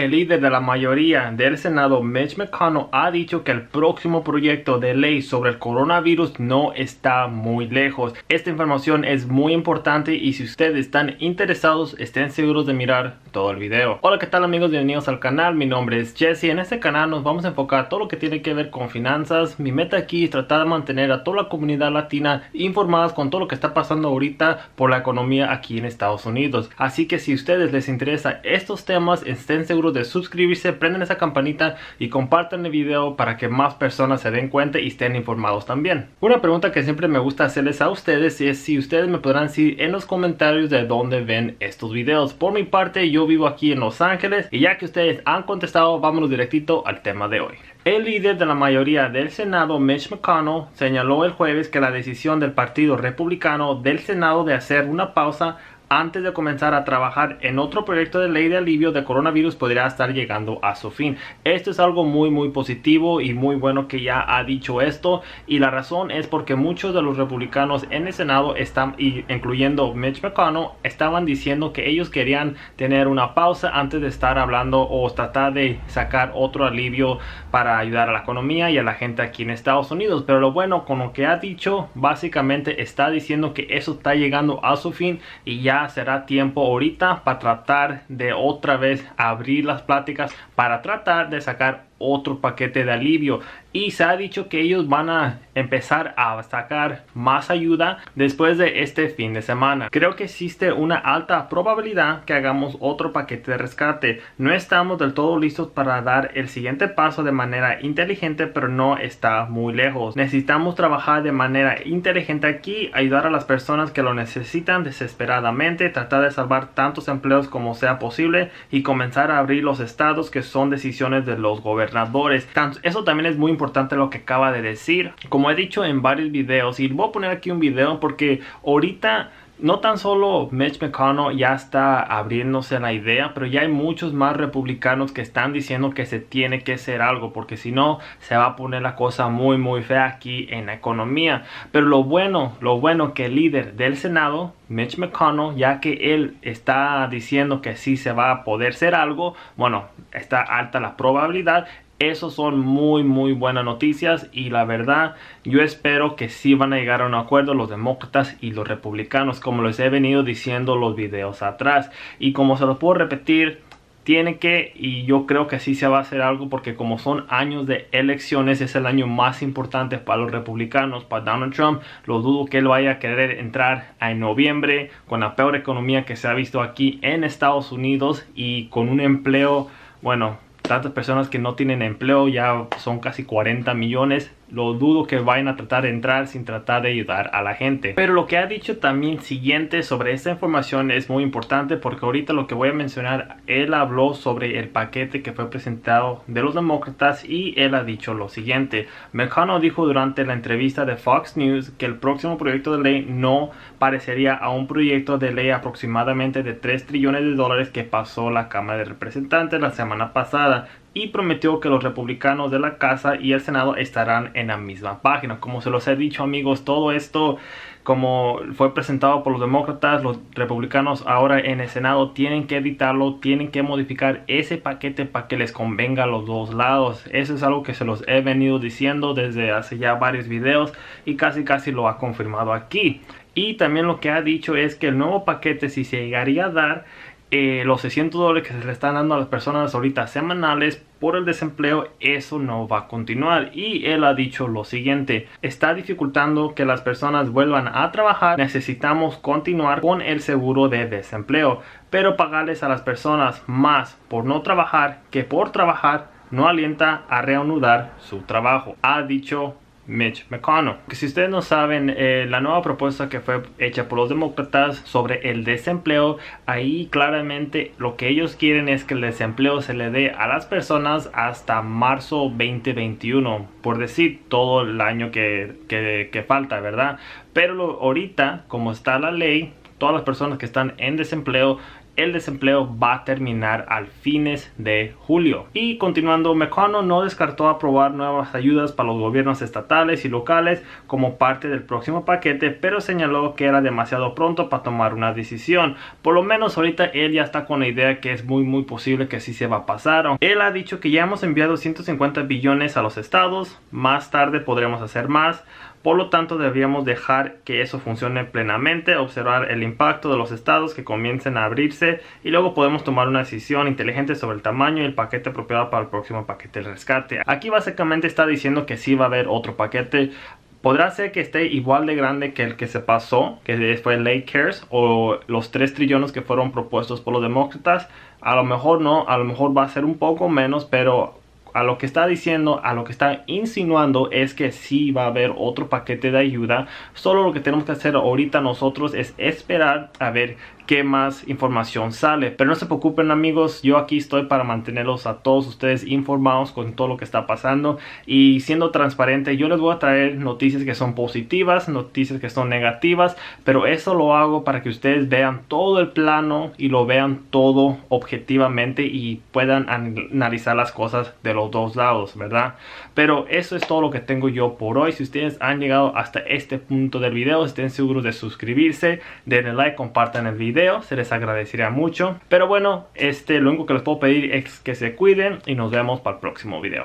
El líder de la mayoría del Senado, Mitch McConnell, ha dicho que el próximo proyecto de ley sobre el coronavirus no está muy lejos. Esta información es muy importante y si ustedes están interesados, estén seguros de mirar todo el video. Hola, ¿qué tal amigos? Bienvenidos al canal. Mi nombre es Jesse. En este canal nos vamos a enfocar todo lo que tiene que ver con finanzas. Mi meta aquí es tratar de mantener a toda la comunidad latina informadas con todo lo que está pasando ahorita por la economía aquí en Estados Unidos. Así que si a ustedes les interesa estos temas, estén seguros de suscribirse, prenden esa campanita y compartan el video para que más personas se den cuenta y estén informados también. Una pregunta que siempre me gusta hacerles a ustedes es si ustedes me podrán decir en los comentarios de dónde ven estos videos. Por mi parte, yo vivo aquí en Los Ángeles y ya que ustedes han contestado, vámonos directito al tema de hoy. El líder de la mayoría del Senado, Mitch McConnell, señaló el jueves que la decisión del Partido Republicano del Senado de hacer una pausa antes de comenzar a trabajar en otro proyecto de ley de alivio de coronavirus podría estar llegando a su fin. Esto es algo muy muy positivo y muy bueno que ya ha dicho esto y la razón es porque muchos de los republicanos en el Senado están incluyendo Mitch McConnell estaban diciendo que ellos querían tener una pausa antes de estar hablando o tratar de sacar otro alivio para ayudar a la economía y a la gente aquí en Estados Unidos. Pero lo bueno con lo que ha dicho básicamente está diciendo que eso está llegando a su fin y ya será tiempo ahorita para tratar de otra vez abrir las pláticas para tratar de sacar otro paquete de alivio y se ha dicho que ellos van a empezar a sacar más ayuda después de este fin de semana. Creo que existe una alta probabilidad que hagamos otro paquete de rescate. No estamos del todo listos para dar el siguiente paso de manera inteligente, pero no está muy lejos. Necesitamos trabajar de manera inteligente aquí, ayudar a las personas que lo necesitan desesperadamente, tratar de salvar tantos empleos como sea posible y comenzar a abrir los estados que son decisiones de los gobernantes eso también es muy importante lo que acaba de decir. Como he dicho en varios videos, y voy a poner aquí un video porque ahorita no tan solo Mitch McConnell ya está abriéndose la idea, pero ya hay muchos más republicanos que están diciendo que se tiene que hacer algo, porque si no se va a poner la cosa muy muy fea aquí en la economía. Pero lo bueno, lo bueno que el líder del Senado, Mitch McConnell, ya que él está diciendo que sí se va a poder hacer algo, bueno, está alta la probabilidad, esos son muy muy buenas noticias y la verdad yo espero que sí van a llegar a un acuerdo los demócratas y los republicanos como les he venido diciendo los videos atrás. Y como se lo puedo repetir tiene que y yo creo que sí se va a hacer algo porque como son años de elecciones es el año más importante para los republicanos para Donald Trump. Lo dudo que él vaya a querer entrar en noviembre con la peor economía que se ha visto aquí en Estados Unidos y con un empleo bueno tantas personas que no tienen empleo, ya son casi 40 millones lo dudo que vayan a tratar de entrar sin tratar de ayudar a la gente. Pero lo que ha dicho también siguiente sobre esta información es muy importante porque ahorita lo que voy a mencionar, él habló sobre el paquete que fue presentado de los demócratas y él ha dicho lo siguiente. McConnell dijo durante la entrevista de Fox News que el próximo proyecto de ley no parecería a un proyecto de ley aproximadamente de 3 trillones de dólares que pasó la Cámara de Representantes la semana pasada y prometió que los republicanos de la Casa y el Senado estarán en la misma página. Como se los he dicho amigos, todo esto como fue presentado por los demócratas, los republicanos ahora en el Senado tienen que editarlo, tienen que modificar ese paquete para que les convenga a los dos lados. Eso es algo que se los he venido diciendo desde hace ya varios videos y casi casi lo ha confirmado aquí. Y también lo que ha dicho es que el nuevo paquete si se llegaría a dar eh, los 600 dólares que se le están dando a las personas ahorita semanales por el desempleo, eso no va a continuar. Y él ha dicho lo siguiente, está dificultando que las personas vuelvan a trabajar, necesitamos continuar con el seguro de desempleo, pero pagarles a las personas más por no trabajar que por trabajar no alienta a reanudar su trabajo, ha dicho Mitch McConnell. Que si ustedes no saben, eh, la nueva propuesta que fue hecha por los demócratas sobre el desempleo, ahí claramente lo que ellos quieren es que el desempleo se le dé a las personas hasta marzo 2021, por decir todo el año que, que, falta, ¿verdad? Pero ahorita, como está la ley, todas las personas que están en desempleo el desempleo va a terminar al fines de julio. Y continuando, McConnell no descartó aprobar nuevas ayudas para los gobiernos estatales y locales como parte del próximo paquete, pero señaló que era demasiado pronto para tomar una decisión. Por lo menos ahorita él ya está con la idea que es muy muy posible que así se va a pasar. Él ha dicho que ya hemos enviado 150 billones a los estados, más tarde podremos hacer más. Por lo tanto, deberíamos dejar que eso funcione plenamente, observar el impacto de los estados que comiencen a abrirse y luego podemos tomar una decisión inteligente sobre el tamaño y el paquete apropiado para el próximo paquete de rescate. Aquí básicamente está diciendo que sí va a haber otro paquete podrá ser que esté igual de grande que el que se pasó, que fue Lake Cares o los 3 trillones que fueron propuestos por los demócratas. A lo mejor no, a lo mejor va a ser un poco menos, pero a lo que está diciendo, a lo que está insinuando es que sí va a haber otro paquete de ayuda. Solo lo que tenemos que hacer ahorita nosotros es esperar a ver qué más información sale. Pero no se preocupen amigos, yo aquí estoy para mantenerlos a todos ustedes informados con todo lo que está pasando y siendo transparente yo les voy a traer noticias que son positivas, noticias que son negativas, pero eso lo hago para que ustedes vean todo el plano y lo vean todo objetivamente y puedan analizar las cosas de los dos lados, ¿verdad? Pero eso es todo lo que tengo yo por hoy. Si ustedes han llegado hasta este punto del video, estén seguros de suscribirse, denle like, compartan el se les agradecería mucho. Pero bueno, este, lo único que les puedo pedir es que se cuiden y nos vemos para el próximo video.